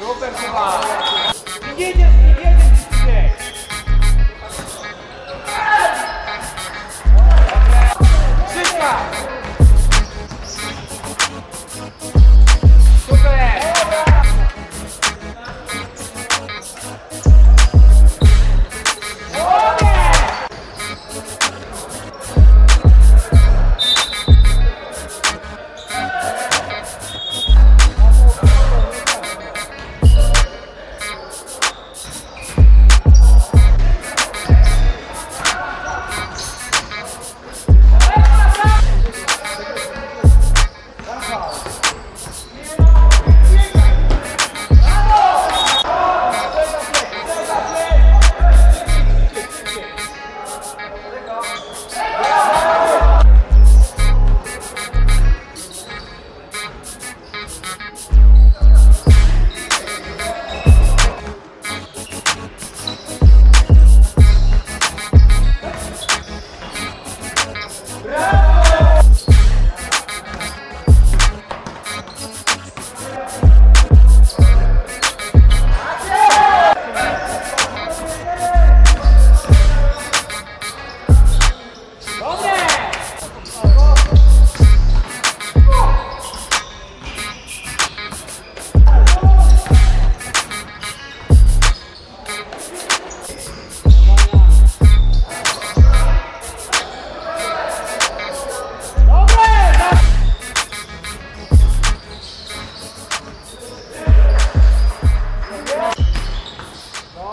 Супер, Диван! Едешь!